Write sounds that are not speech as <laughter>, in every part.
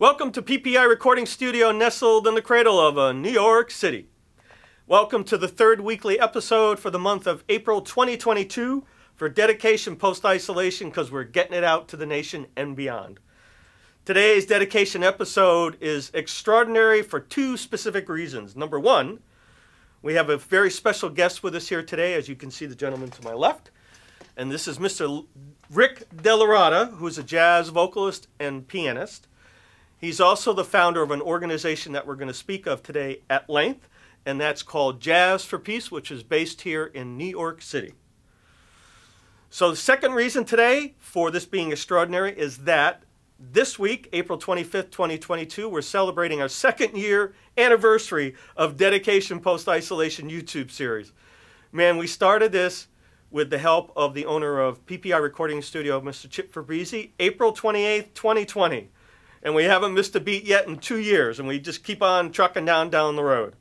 Welcome to PPI Recording Studio nestled in the cradle of uh, New York City. Welcome to the third weekly episode for the month of April 2022 for dedication post isolation because we're getting it out to the nation and beyond. Today's dedication episode is extraordinary for two specific reasons. Number one, we have a very special guest with us here today, as you can see the gentleman to my left. And this is Mr. Rick Dellaratta, who's a jazz vocalist and pianist. He's also the founder of an organization that we're going to speak of today at length, and that's called Jazz for Peace, which is based here in New York City. So, the second reason today for this being extraordinary is that this week, April 25th, 2022, we're celebrating our second year anniversary of Dedication Post Isolation YouTube series. Man, we started this with the help of the owner of PPI Recording Studio, Mr. Chip Fabrizi, April 28th, 2020. And we haven't missed a beat yet in two years, and we just keep on trucking down down the road.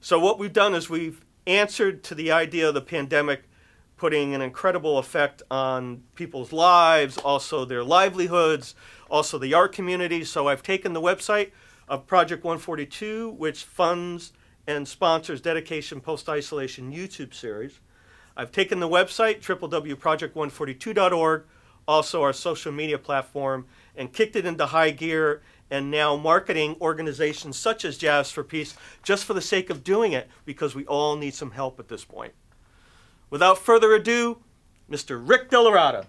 So what we've done is we've answered to the idea of the pandemic putting an incredible effect on people's lives, also their livelihoods, also the art community. So I've taken the website of Project 142, which funds and sponsors Dedication Post Isolation YouTube series. I've taken the website, www.project142.org, also our social media platform, and kicked it into high gear and now marketing organizations such as Jazz for Peace just for the sake of doing it because we all need some help at this point. Without further ado, Mr. Rick Dellaratta.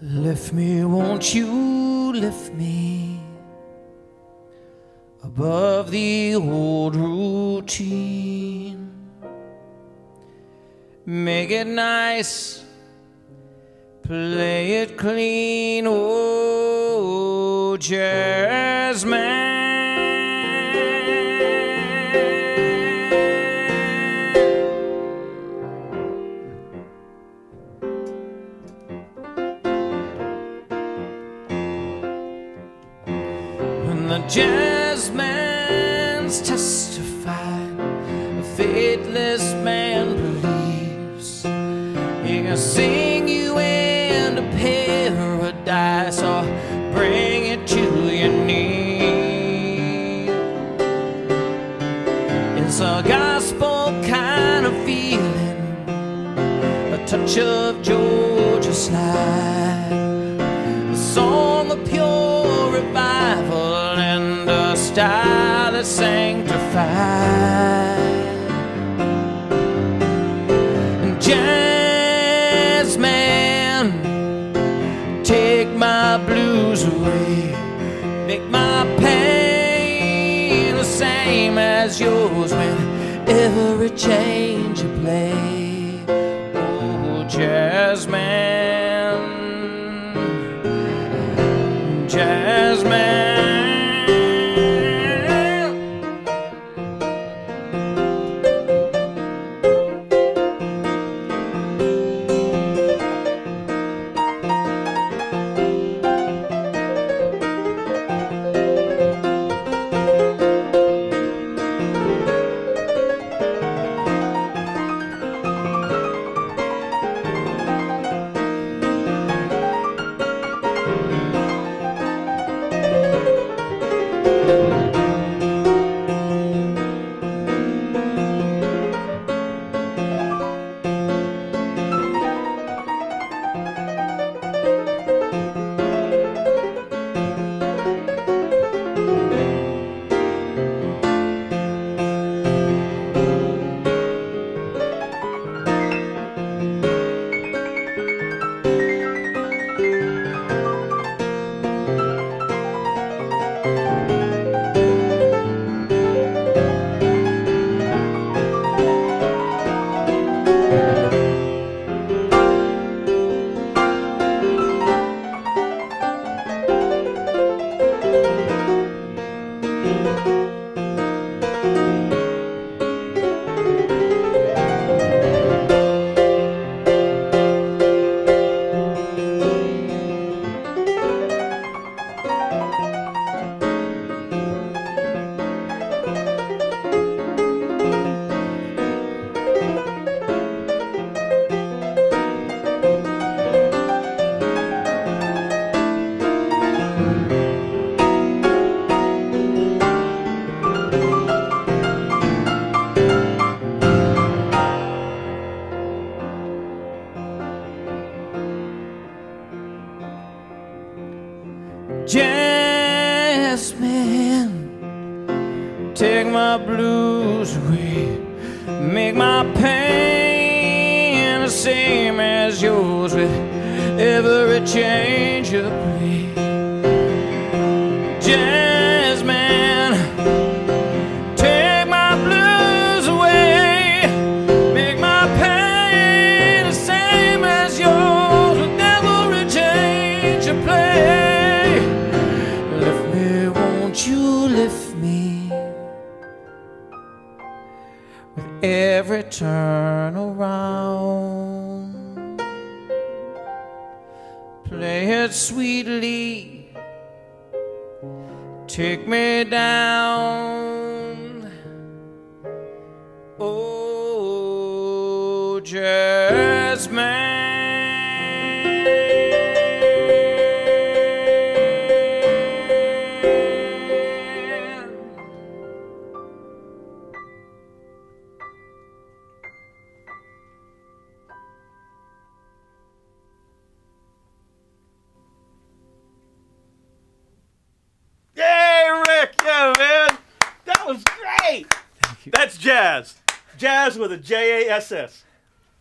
Lift me, won't you lift me above the old routine? Make it nice, play it clean, oh, jazz jazz man's a faithless man believes he can sing you into paradise or bring it to your knees. It's a gospel kind of feeling, a touch of Georgia slide, sanctified. And Jazz man, take my blues away, make my pain the same as yours whenever it change Man, take my blues away, make my pain the same as yours with every change of play. Turn around? Play it sweetly, take me down. Oh, jazz jazz. With a J A S S.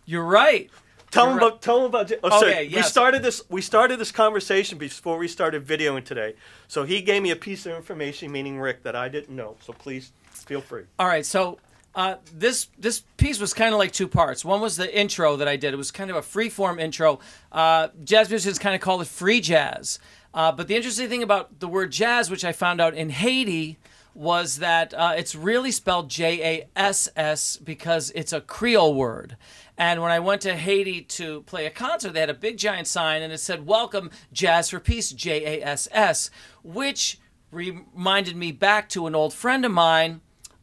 You're right. Tell You're him right. about tell him about. j- Oh, sorry. Okay, We started this. We started this conversation before we started videoing today. So he gave me a piece of information, meaning Rick, that I didn't know. So please feel free. All right, so uh, this this piece was kind of like two parts. One was the intro that I did. It was kind of a free form intro. Uh, jazz musicians kind of call it free jazz. Uh, but the interesting thing about the word jazz, which I found out in Haiti, was that uh, it's really spelled J A S S because it's a Creole word. And when I went to Haiti to play a concert, they had a big giant sign and it said, Welcome, Jazz for Peace, J A S S, which reminded me back to an old friend of mine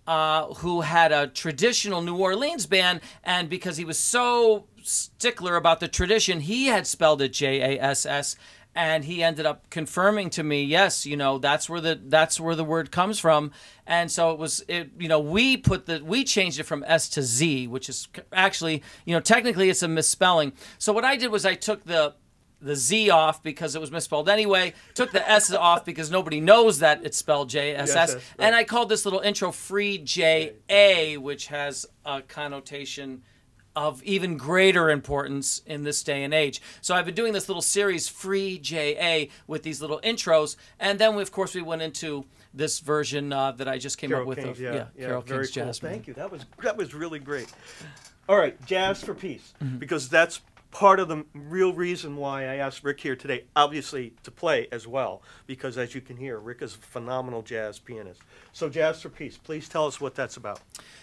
uh, who had a traditional New Orleans band, and because he was so stickler about the tradition, he had spelled it J A S S, and he ended up confirming to me, yes, you know, that's where the that's where the word comes from, and so it was, it you know, we put the we changed it from S to Z, which is actually, you know, technically it's a misspelling. So what I did was I took the the Z off because it was misspelled anyway. Took the S <laughs> off because nobody knows that it's spelled J S S. And I called this little intro Free J A, which has a connotation of even greater importance in this day and age. So I've been doing this little series Free J A with these little intros, and then we, of course we went into this version uh, that I just came Carol up with. Of, yeah, yeah, Carol very King's cool. Jazz. Man. Thank you. That was that was really great. All right, jazz for peace, Mm-hmm. because that's part of the real reason why I asked Rick here today, obviously to play as well, because as you can hear, Rick is a phenomenal jazz pianist. So, Jazz for Peace, please tell us what that's about.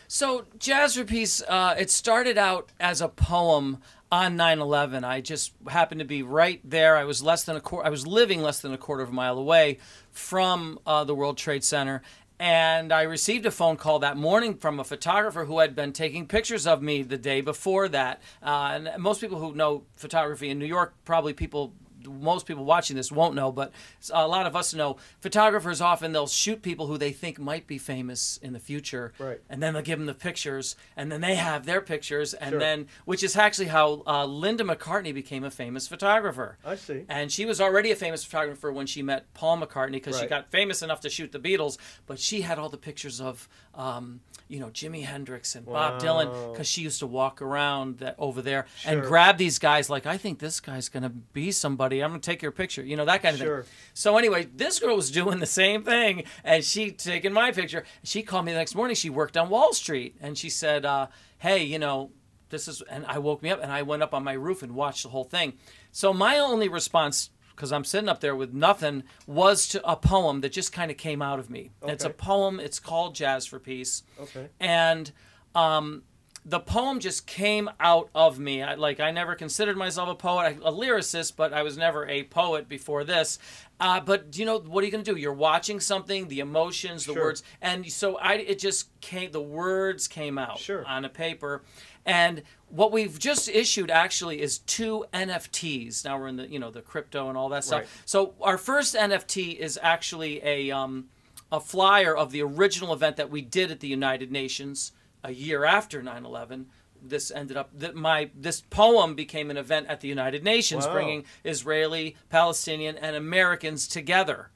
So, Jazz for Peace, uh, it started out as a poem on 9/11. I just happened to be right there. I was less than a quarter. I was living less than a quarter of a mile away from uh, the World Trade Center, and I received a phone call that morning from a photographer who had been taking pictures of me the day before that. Uh, and most people who know photography in New York, probably people most people watching this won't know, but a lot of us know. Photographers often they'll shoot people who they think might be famous in the future, right. and then they'll give them the pictures, and then they have their pictures, and Sure. then which is actually how uh, Linda McCartney became a famous photographer. I see. And she was already a famous photographer when she met Paul McCartney because she got famous enough to shoot the Beatles. But she had all the pictures of, um, you know, Jimi Hendrix and Bob Dylan because she used to walk around that over there and grab these guys. Like, I think this guy's gonna be somebody. I'm gonna take your picture. You know that kind of Sure. thing. So anyway, this girl was doing the same thing, and she taking my picture. She called me the next morning. She worked on Wall Street, and she said, uh, "Hey, you know." This is, and I woke me up and I went up on my roof and watched the whole thing. So my only response, because I'm sitting up there with nothing, was to a poem that just kind of came out of me. Okay. It's a poem. It's called Jazz for Peace Okay. and um, the poem just came out of me. I, like I never considered myself a poet, a lyricist, but I was never a poet before this. Uh, but you know what are you going to do? You're watching something, the emotions, the Sure. words, and so I it just came. The words came out Sure. on a paper, and what we've just issued actually is two NFTs. Now we're in the you know the crypto and all that stuff. Right. So our first NFT is actually a um, a flyer of the original event that we did at the United Nations a year after 9/11. This ended up that my this poem became an event at the United Nations, Wow. bringing Israeli, Palestinian, and Americans together.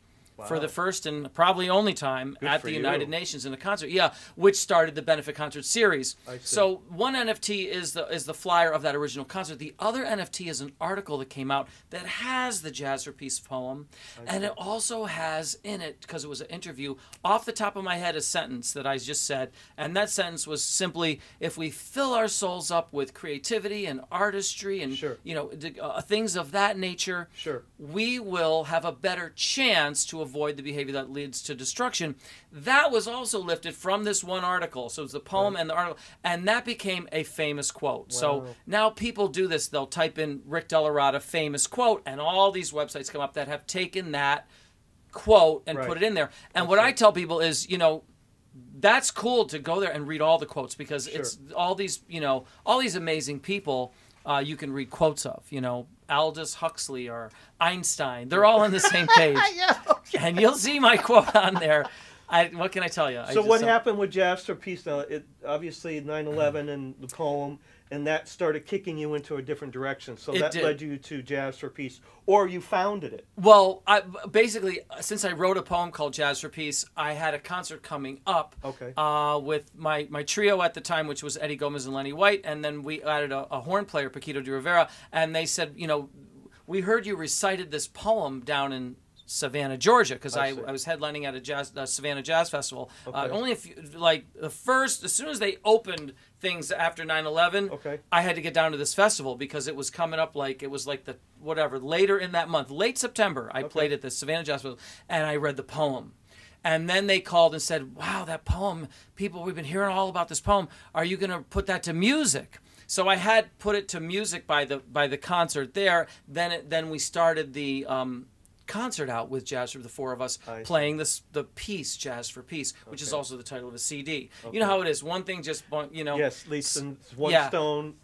For the first and probably only time Good at the you. United Nations in a concert, yeah, which started the benefit concert series. So one NFT is the is the flyer of that original concert. The other NFT is an article that came out that has the Jazz for Peace poem, and it also has in it because it was an interview. Off the top of my head, a sentence that I just said, and that sentence was simply: "If we fill our souls up with creativity and artistry and Sure. you know uh, things of that nature, Sure. we will have a better chance to avoid the behavior that leads to destruction. That was also lifted from this one article. So it's the poem and the article, and that became a famous quote. So now people do this. They'll type in Rick Dellaratta famous quote, and all these websites come up that have taken that quote and Right. put it in there. And what I tell people is, you know, that's cool to go there and read all the quotes because Sure. it's all these, you know, all these amazing people uh, you can read quotes of. You know, Aldous Huxley or Einstein. They're all on the same <laughs> page, yeah. and you'll see my quote on there. I, what can I tell you? I So just what happened with Jazz for Peace? Now, it obviously 9/11 and the poem, and that started kicking you into a different direction. So It that did. led you to Jazz for Peace, or you founded it. Well, I, basically, since I wrote a poem called Jazz for Peace, I had a concert coming up Okay. uh, with my, my trio at the time, which was Eddie Gomez and Lenny White, and then we added a, a horn player, Paquito D'Rivera, and they said, you know, we heard you recited this poem down in Savannah, Georgia, because I I. I, was headlining at a jazz, uh, Savannah Jazz Festival. Uh, only if you, like the first, as soon as they opened things after 9/11, Okay. I had to get down to this festival because it was coming up like it was like the whatever later in that month, late September. I played at the Savannah Jazz Festival and I read the poem. And then they called and said, "Wow, that poem! People, we've been hearing all about this poem. Are you going to put that to music?" So I had put it to music by the by the concert there. Then it, then we started the um, concert out with jazz for the four of us I see. playing this the piece Jazz for Peace, which is also the title of a CD. You know how it is. One thing just you know. Yes, in one yeah. stone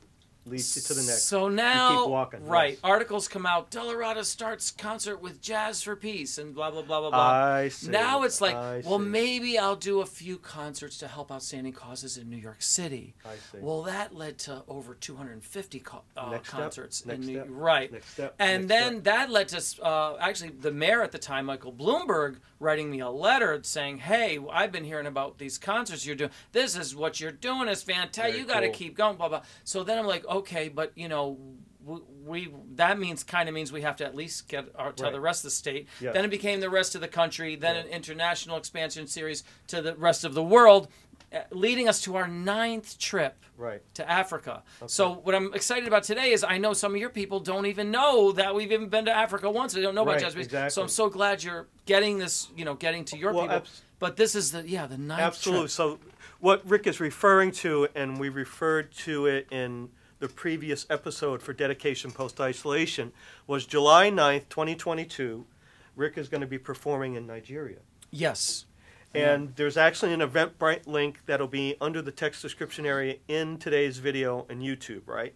leads you to the next. So now, walking, right? yes. Articles come out. Dellaratta starts concert with Jazz for Peace, and blah blah blah blah blah. I see. Now it's like, I well, see. maybe I'll do a few concerts to help outstanding causes in New York City. I see. Well, that led to over 250 co- uh, concerts next in New step, right. next step, and next then step. that led to uh, actually the mayor at the time, Michael Bloomberg, writing me a letter saying, "Hey, I've been hearing about these concerts you're doing. This is what you're doing is fantastic. You got to cool. keep going." Blah blah. So then I'm like, okay, but you know. We, we that means kind of means we have to at least get our, tell Right. the rest of the state. Yes. Then it became the rest of the country. Then Yeah. an international expansion series to the rest of the world. Uh, leading us to our ninth trip Right. to Africa. So what I'm excited about today is I know some of your people don't even know that we've even been to Africa once. They don't know Right, about Jazz Music. So. I'm so glad you're getting this, you know, getting to your Well, people. but this is the yeah the ninth trip. Absolutely. trip. So, what Rick is referring to, and we referred to it in the previous episode for dedication post isolation, was July 9th, 2022. Rick is going to be performing in Nigeria. Yes. And there's actually an Eventbrite link that'll be under the text description area in today's video and YouTube, right?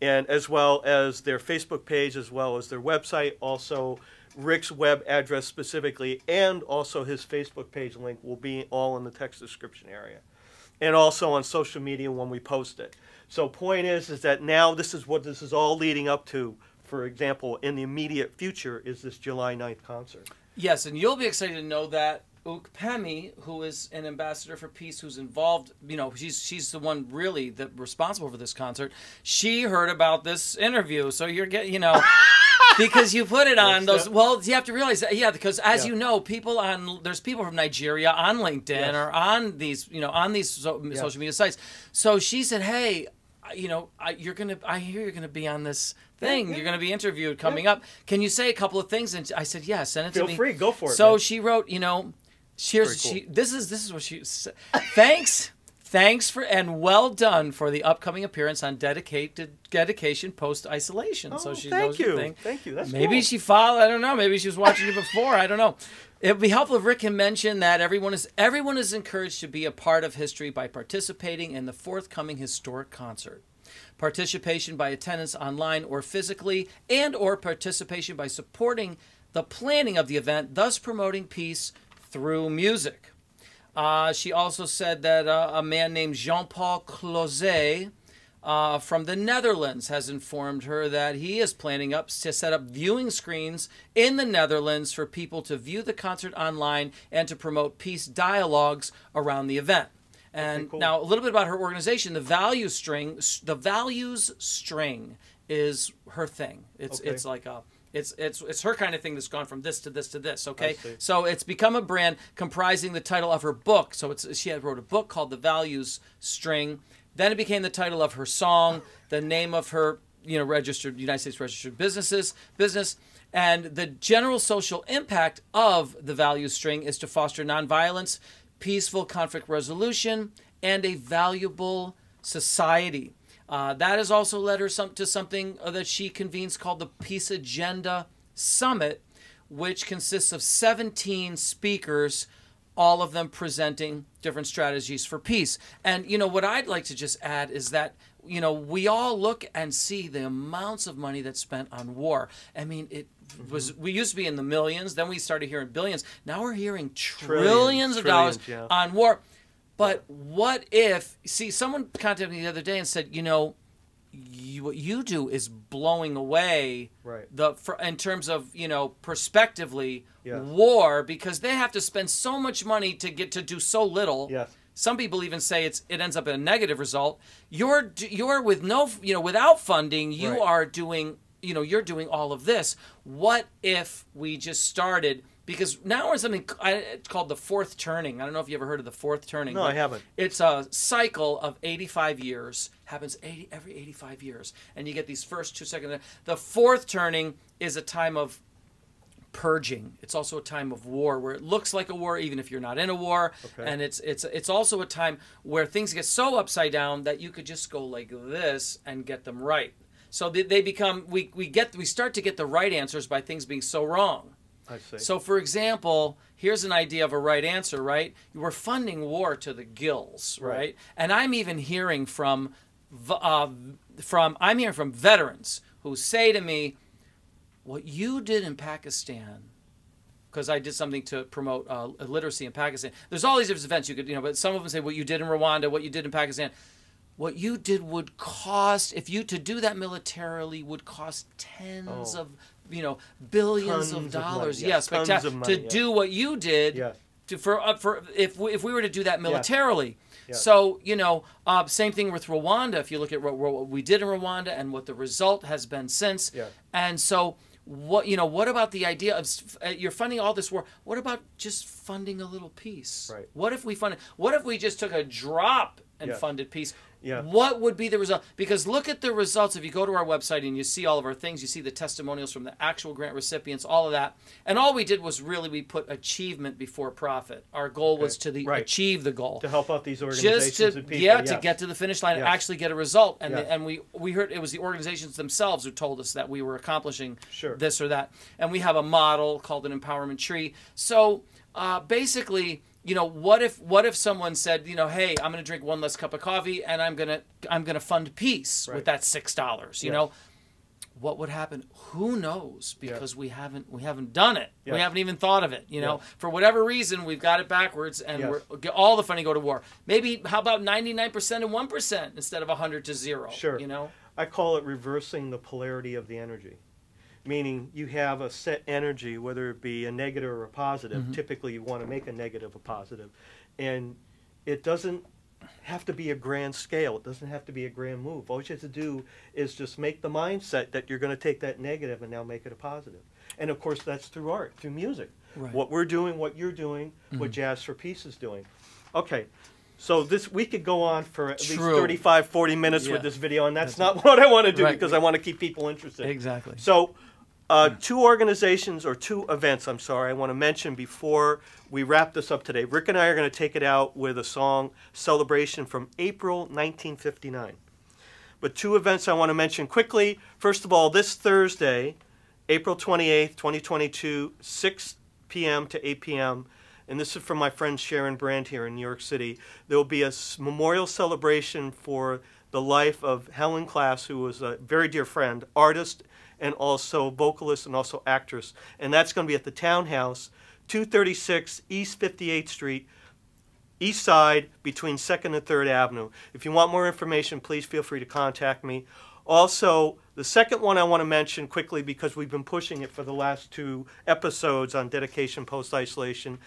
And as well as their Facebook page, as well as their website, also Rick's web address specifically, and also his Facebook page link will be all in the text description area. And also on social media when we post it. So point is is that now this is what this is all leading up to. For example, in the immediate future is this July 9th concert. Yes, and you'll be excited to know that Ukpeme, who is an ambassador for peace, who's involved, you know, she's she's the one really that responsible for this concert. She heard about this interview, so you're getting, you know, <laughs> because you put it on What's those. that? Well, you have to realize that, yeah, because as Yeah. you know, people on there's people from Nigeria on LinkedIn Yes. or on these, you know, on these so, social media sites. So she said, hey. You know, I, you're gonna. I hear you're gonna be on this thing. yeah. You're gonna be interviewed coming up. Can you say a couple of things? And I said, yeah. Send it Feel to me. Feel free, go for it, So man. she wrote, you know, here's Very she. This is this is what she. Thanks, thanks for and well done for the upcoming appearance on dedicated dedication post isolation. so Oh, she thank knows you. thing. Thank you. That's maybe cool. she followed. I don't know. Maybe she was watching you before. I don't know. It would be helpful if Rick can mention that everyone is everyone is encouraged to be a part of history by participating in the forthcoming historic concert. Participation by attendance online or physically, and or participation by supporting the planning of the event, thus promoting peace through music. Uh, she also said that uh, a man named Jean Paul Closet uh, from the Netherlands has informed her that he is planning up to set up viewing screens in the Netherlands for people to view the concert online and to promote peace dialogues around the event. And cool. now a little bit about her organization. The value string, the values string, is her thing. It's Okay. it's like a it's it's it's her kind of thing that's gone from this to this to this. Okay, so it's become a brand comprising the title of her book. So it's she had wrote a book called The Values String. Then it became the title of her song, the name of her you know registered United States registered businesses business. And the general social impact of the values string is to foster nonviolence, peaceful conflict resolution, and a valuable society. Uh, that has also led her some, to something uh, that she convenes called the Peace Agenda Summit, which consists of 17 speakers, all of them presenting different strategies for peace. And, you know, what I'd like to just add is that, you know, we all look and see the amounts of money that's spent on war. I mean, it was, we used to be in the millions, then we started hearing billions. Now we're hearing trillions, of dollars trillions, on war. But what if, see, someone contacted me the other day and said, you know, you, what you do is blowing away Right. the for, in terms of you know prospectively Yes. war because they have to spend so much money to get to do so little. Yes. Some people even say it's it ends up in a negative result. You're you're with no you know without funding you Right. are doing you know you're doing all of this. What if we just started because now we're in something it's called the fourth turning. I don't know if you ever heard of the fourth turning. No, I haven't. It's a cycle of 85 years. Happens 80, every 85 years, and you get these first two seconds. The fourth turning is a time of purging. It's also a time of war where it looks like a war, even if you're not in a war. Okay. And it's it's it's also a time where things get so upside down that you could just go like this and get them right. So they, they become we we get we start to get the right answers by things being so wrong. I see. So, for example, here's an idea of a right answer, right? We're funding war to the gills, right? Right. And I'm even hearing from, uh, from I'm hearing from veterans who say to me, "What you did in Pakistan." Because I did something to promote uh, literacy in Pakistan. There's all these different events you could, you know, but some of them say what you did in Rwanda, what you did in Pakistan. What you did would cost, if you to do that militarily, would cost tens Oh. of, you know, billions Tons of of money, dollars. yes, yes, of money, to do what you did to for uh, for if we, if we were to do that militarily. Yes. So you know, uh, same thing with Rwanda. If you look at what, what we did in Rwanda and what the result has been since, and so what you know what about the idea of uh, you're funding all this war what about just funding a little piece Right. what if we funded what if we just took a drop and Yeah. funded peace Yeah. what would be the result because look at the results if you go to our website and you see all of our things you see the testimonials from the actual grant recipients all of that and all we did was really we put achievement before profit our goal was to the, Right. achieve the goal to help out these organizations just to and people. yeah to get to the finish line and actually get a result and Yes. and we we heard it was the organizations themselves who told us that we were accomplishing Sure. this or that and we have a model called an empowerment tree so uh, basically you know what if what if someone said you know hey i'm going to drink one less cup of coffee and i'm going to i'm going to fund peace Right. with that six dollars you Yes. know what would happen who knows because we haven't we haven't done it Yes. we haven't even thought of it you know Yes. for whatever reason we've got it backwards and Yes. we're all the funding go to war maybe how about 99% and 1% instead of 100 to 0 Sure. you know I call it reversing the polarity of the energy. Meaning you have a set energy, whether it be a negative or a positive. Mm-hmm. Typically, you want to make a negative a positive. And it doesn't have to be a grand scale, it doesn't have to be a grand move. All you have to do is just make the mindset that you're going to take that negative and now make it a positive. And of course, that's through art, through music. Right. Mm-hmm. What we're doing, what you're doing, what Jazz for Peace is doing. Okay. So this we could go on for at least True. 35 40 minutes Yeah. with this video and that's not <laughs> what I want to do Right. because I want to keep people interested. exactly So, uh, two organizations or two events, I'm sorry, I want to mention before we wrap this up today. Rick and I are going to take it out with a song celebration from April 1959. But two events I want to mention quickly. First of all, this Thursday, April 28th, 2022, 6 p.m. to 8 p.m., and this is from my friend Sharon Brand here in New York City. There will be a memorial celebration for the life of Helen Klass, who was a very dear friend, artist, and also vocalist and also actress. And that's going to be at the Townhouse, 236 East 58th Street, East Side between 2nd and 3rd Avenue. If you want more information, please feel free to contact me. Also, the second one I want to mention quickly because we've been pushing it for the last two episodes on dedication post isolation.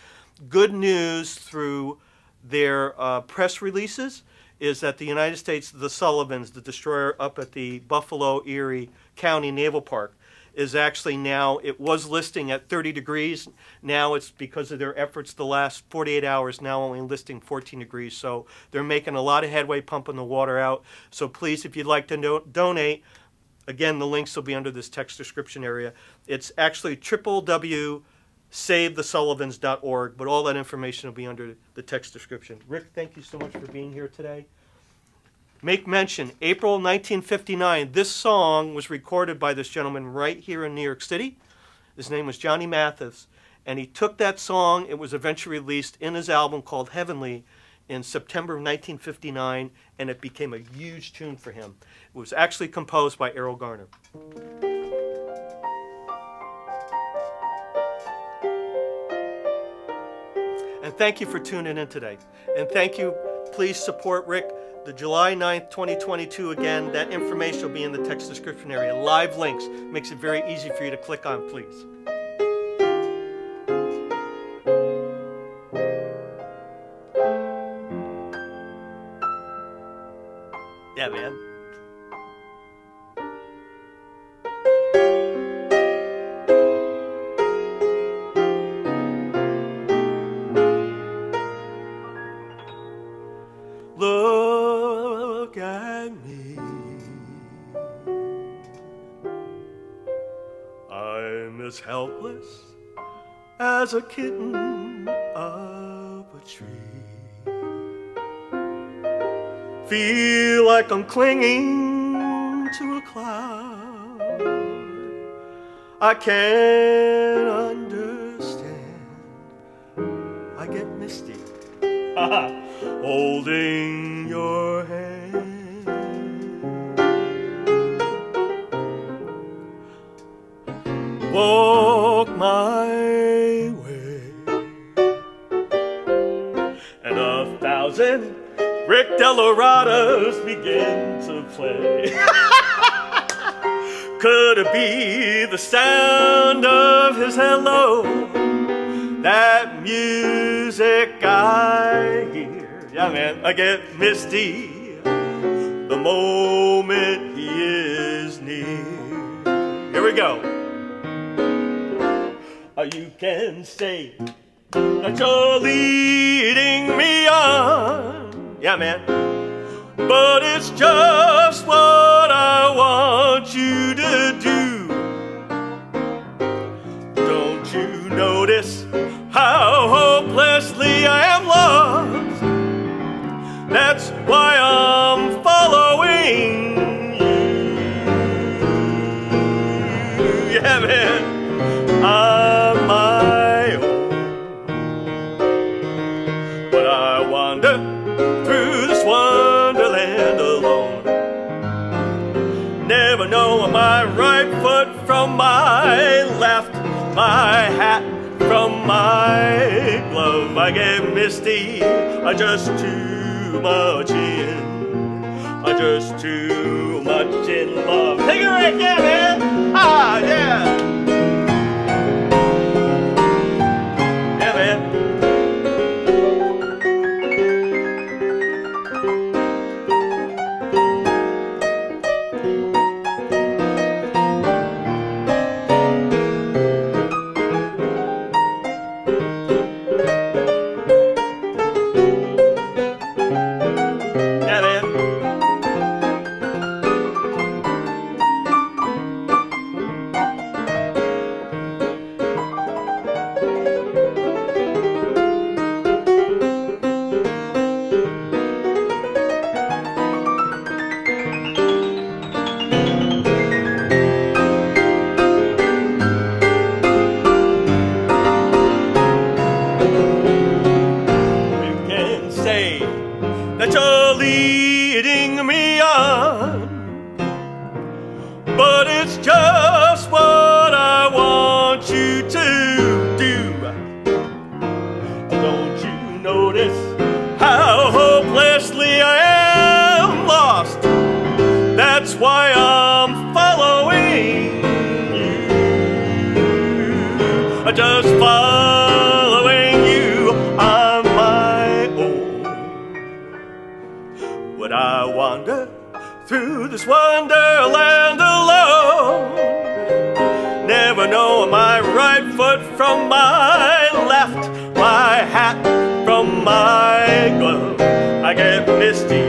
Good news through their uh, press releases is that the United States, the Sullivans, the destroyer up at the Buffalo Erie County Naval Park, is actually now, it was listing at 30 degrees. Now it's because of their efforts the last 48 hours, now only listing 14 degrees. So they're making a lot of headway pumping the water out. So please, if you'd like to no- donate, again, the links will be under this text description area. It's actually www.savethesullivans.org, but all that information will be under the text description. Rick, thank you so much for being here today. Make mention april 1959 this song was recorded by this gentleman right here in new york city. His name was johnny mathis and he took that song it was eventually released in his album called heavenly in september of 1959 and it became a huge tune for him. It was actually composed by errol garner And thank you for tuning in today. And thank you. Please support Rick. The July 9th, 2022, again, that information will be in the text description area. Live links makes it very easy for you to click on, please. A kitten up a tree. Feel like I'm clinging to a cloud. I can't understand. I get misty. <laughs> holding your hand. Walk my Begin to play. <laughs> Could it be the sound of his hello? That music I hear. Yeah, man, I get misty the moment he is near. Here we go. Uh, you can say that you're leading me on. Yeah, man. But it's just what I want you to do. Don't you notice how hopelessly I am lost? That's why I'm following you. Yeah, man. I'm my hat from my glove. I get misty, I just too much in. I just too much in love. Take it right, yeah, man. Ah, yeah. Yeah, from my left, my hat from my glove. I get misty,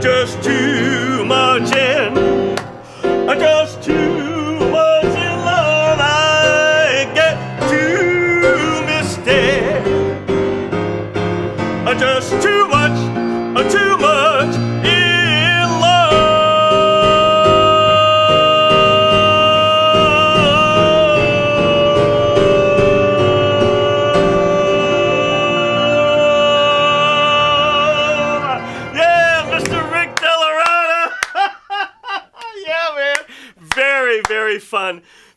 just too much in,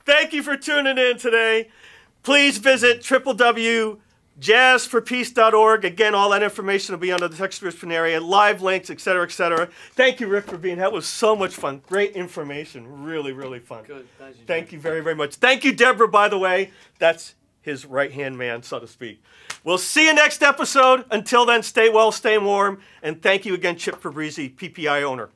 Thank you for tuning in today. Please visit www.jazzforpeace.org. Again, all that information will be under the text description area, live links, etc., etc. Thank you, Rick, for being here. That was so much fun. Great information. Really, really fun. Good. Thank you. Thank you very, very much. Thank you, Deborah, by the way. That's his right hand man, so to speak. We'll see you next episode. Until then, stay well, stay warm, and thank you again, Chip Fabrizi, PPI owner.